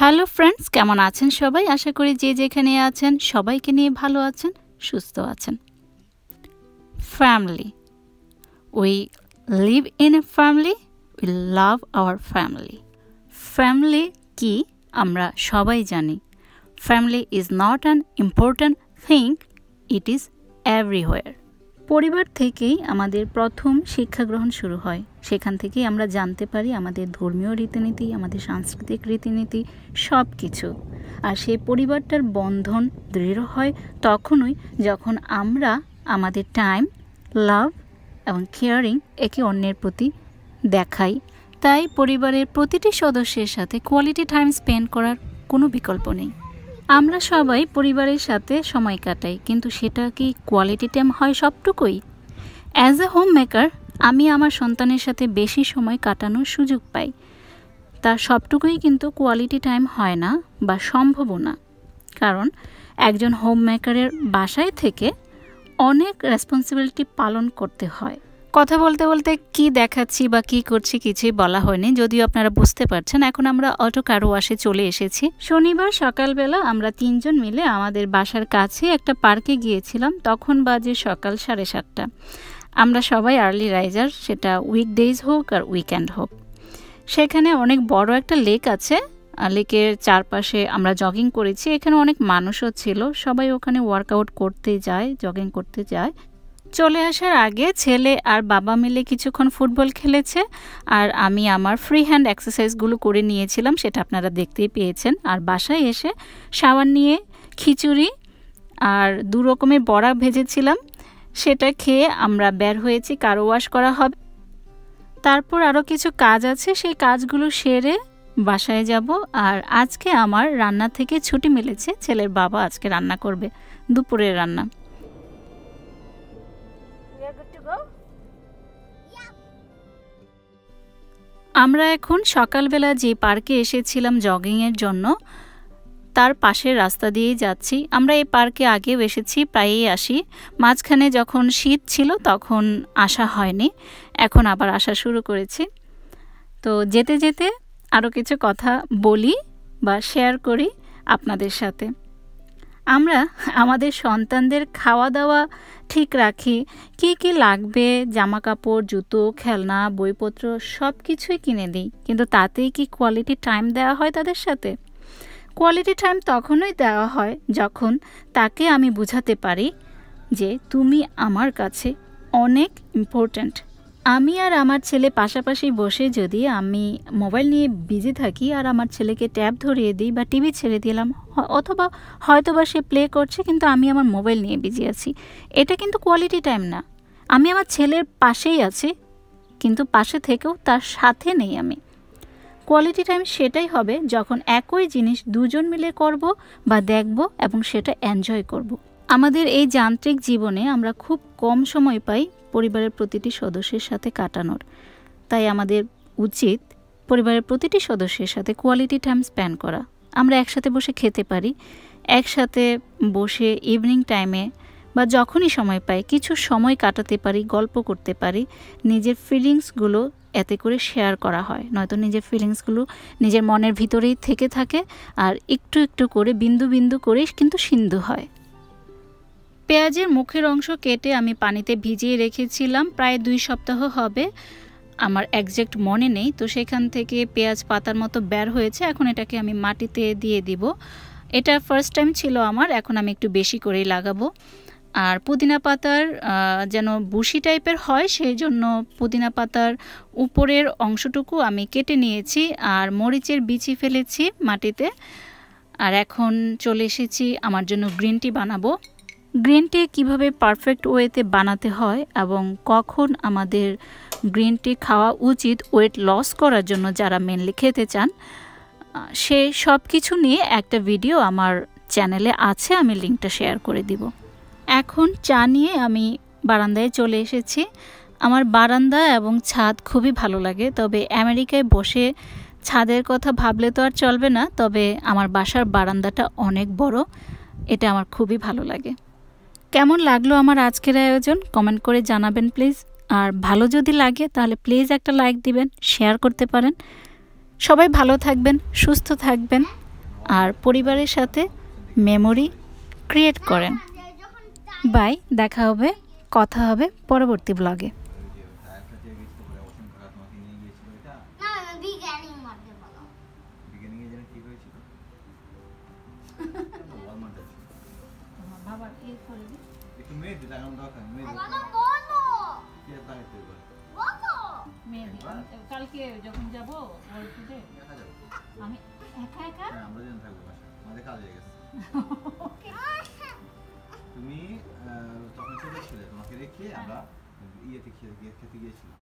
Hello friends, কেমন আছেন সবাই? আশা করি যে যেখানে আছেন, সবাইকে নিয়ে ভালো আছেন, সুস্থ আছেন। Family we live in a family we love our family family কি? আমরা সবাই জানি। Family is not an important thing it is everywhere পরিবার থেকেই আমাদের প্রথম শিক্ষা গ্রহণ শুরু হয়। সেখান থেকেই আমরা জানতে পারি আমাদের ধর্মীয় রীতিনীতি, আমাদের সাংস্কৃতিক রীতিনীতি সব কিছু আর সেই পরিবারটার বন্ধন দৃঢ় হয় তখনই যখন আমরা আমাদের টাইম লাভ এবং কেয়ারিং একে অন্যের প্রতি দেখাই। তাই পরিবারের প্রতিটি সদস্যের সাথে কোয়ালিটি টাইম স্পেন্ড করার কোনো বিকল্প নেই। আমরা সবাই পরিবারের সাথে সময় কাটাই, কিন্তু সেটা কি কোয়ালিটি টাইম হয় সবটুকুই? অ্যাজ এ হোম মেকার আমি আমার সন্তানের সাথে বেশি সময় কাটানোর সুযোগ পাই। তার সবটুকুই কিন্তু কোয়ালিটি টাইম হয় না বা সম্ভবও না। কারণ একজন হোম মেকারের বাসায় থেকে অনেক রেসপন্সিবিলিটি পালন করতে হয়। কথা বলতে বলতে কি দেখাচ্ছি বা কি করছি কিছুই বলা হয়নি, যদিও আপনারা বুঝতে পারছেন। এখন আমরা অটো কারও ওয়াশে চলে এসেছি। শনিবার সকালবেলা আমরা তিনজন মিলে আমাদের বাসার কাছে একটা পার্কে গিয়েছিলাম, তখন বাজে সকাল সাড়ে সাতটা। আমরা সবাই আর্লি রাইজার, সেটা উইকডেজ হোক আর উইকেন্ড হোক। সেখানে অনেক বড় একটা লেক আছে লেকের চারপাশে আমরা জগিং করেছি। এখানে অনেক মানুষও ছিল, সবাই ওখানে ওয়ার্কআউট করতে যায়, জগিং করতে যায়। চলে আসার আগে ছেলে আর বাবা মিলে কিছুক্ষণ ফুটবল খেলেছে আর আমি আমার ফ্রি হ্যান্ড এক্সারসাইজগুলো করে নিয়েছিলাম, সেটা আপনারা দেখতেই পেয়েছেন। আর বাসায় এসে সাবান নিয়ে খিচুড়ি আর দু রকমের বড়া ভেজেছিলাম, সেটা খেয়ে আমরা বের হয়েছি কারও ওয়াশ করা হবে। তারপর আরও কিছু কাজ আছে, সেই কাজগুলো সেরে বাসায় যাব। আর আজকে আমার রান্না থেকে ছুটি মিলেছে, ছেলের বাবা আজকে রান্না করবে, দুপুরের রান্না। আমরা এখন সকালবেলা যে পার্কে এসেছিলাম জগিংয়ের জন্য, তার পাশের রাস্তা দিয়েই যাচ্ছি। আমরা এই পার্কে আগেও এসেছি, প্রায়ই আসি। মাঝখানে যখন শীত ছিল তখন আসা হয়নি, এখন আবার আসা শুরু করেছি। তো যেতে যেতে আরও কিছু কথা বলি বা শেয়ার করি আপনাদের সাথে। আমরা আমাদের সন্তানদের খাওয়া দাওয়া ঠিক রাখি। কি কি লাগবে? জামা কাপড় জুতো, খেলনা, বইপত্র সব কিছুই কিনে দিই। কিন্তু তাতেই কি কোয়ালিটি টাইম দেওয়া হয় তাদের সাথে? কোয়ালিটি টাইম তখনই দেওয়া হয় যখন তাকে আমি বুঝাতে পারি যে তুমি আমার কাছে অনেক ইম্পর্ট্যান্ট আমি আর আমার ছেলে পাশাপাশি বসে যদি আমি মোবাইল নিয়ে বিজি থাকি আর আমার ছেলেকে ট্যাব ধরিয়ে দিই বা টিভি ছেড়ে দিলাম অথবা হয়তো বা সে প্লে করছে কিন্তু আমি আমার মোবাইল নিয়ে বিজি আছি। এটা কিন্তু কোয়ালিটি টাইম না। আমি আমার ছেলের পাশেই আছি, কিন্তু পাশে থেকেও তার সাথে নেই আমি। কোয়ালিটি টাইম সেটাই হবে যখন একই জিনিস দুজন মিলে করব বা দেখব এবং সেটা এনজয় করব। আমাদের এই যান্ত্রিক জীবনে আমরা খুব কম সময় পাই পরিবারের প্রতিটি সদস্যের সাথে কাটানোর। তাই আমাদের উচিত পরিবারের প্রতিটি সদস্যের সাথে কোয়ালিটি টাইম স্পেন্ড করা। আমরা একসাথে বসে খেতে পারি, একসাথে বসে ইভিনিং টাইমে বা যখনই সময় পাই কিছু সময় কাটাতে পারি, গল্প করতে পারি, নিজের ফিলিংসগুলো এতে করে শেয়ার করা হয়। নয়তো নিজের ফিলিংসগুলো নিজের মনের ভিতরেই থেকে থাকে আর একটু একটু করে বিন্দু বিন্দু করে কিন্তু সিন্ধু হয়। পেঁয়াজের মুখের অংশ কেটে আমি পানিতে ভিজিয়ে রেখেছিলাম, প্রায় দুই সপ্তাহ হবে। আমার একজ্যাক্ট মনে নেই, তো সেখান থেকে পেঁয়াজ পাতার মতো বের হয়েছে, এখন এটাকে আমি মাটিতে দিয়ে দিব। এটা ফার্স্ট টাইম ছিল আমার, এখন আমি একটু বেশি করেই লাগাবো। আর পুদিনা পাতার যেন বুশি টাইপের হয়, সেই জন্য পুদিনা পাতার উপরের অংশটুকু আমি কেটে নিয়েছি আর মরিচের বিচি ফেলেছি মাটিতে। আর এখন চলে এসেছি আমার জন্য গ্রিন টি বানাবো। গ্রিন টি কীভাবে পারফেক্ট ওয়েতে বানাতে হয় এবং কখন আমাদের গ্রিন টি খাওয়া উচিত ওয়েট লস করার জন্য যারা মেনলি খেতে চান সে সব কিছু নিয়ে একটা ভিডিও আমার চ্যানেলে আছে, আমি লিঙ্কটা শেয়ার করে দিব। এখন চা নিয়ে আমি বারান্দায় চলে এসেছি। আমার বারান্দা এবং ছাদ খুবই ভালো লাগে, তবে আমেরিকায় বসে ছাদের কথা ভাবলে তো আর চলবে না, তবে আমার বাসার বারান্দাটা অনেক বড়, এটা আমার খুবই ভালো লাগে। কেমন লাগল আমার আজকের আয়োজন? কমেন্ট করে জানাবেন, প্লিজ। আর ভালো যদি লাগে, তাহলে প্লিজ একটা লাইক দিবেন, শেয়ার করতে পারেন। সবাই ভালো থাকবেন, সুস্থ থাকবেন। আর পরিবারের সাথে মেমোরি ক্রিয়েট করেন। বাই দেখা হবে, কথা হবে পরবর্তী ব্লগে একটু মেয়ে দিতে এখন দরকার মেয়ে দিতে। বলো বলো! কি তাই তুই বল! বলো কালকে যখন যাব দেখা যাবে? আমি একা একা? হ্যাঁ আমরা যেন থাকব আমাদের কাজ হয়ে গেছে। তুমি আহ, তখন ছোট ছিলে তোমাকে রেখে আমরা ইয়েতে খেতে গিয়েছিলাম।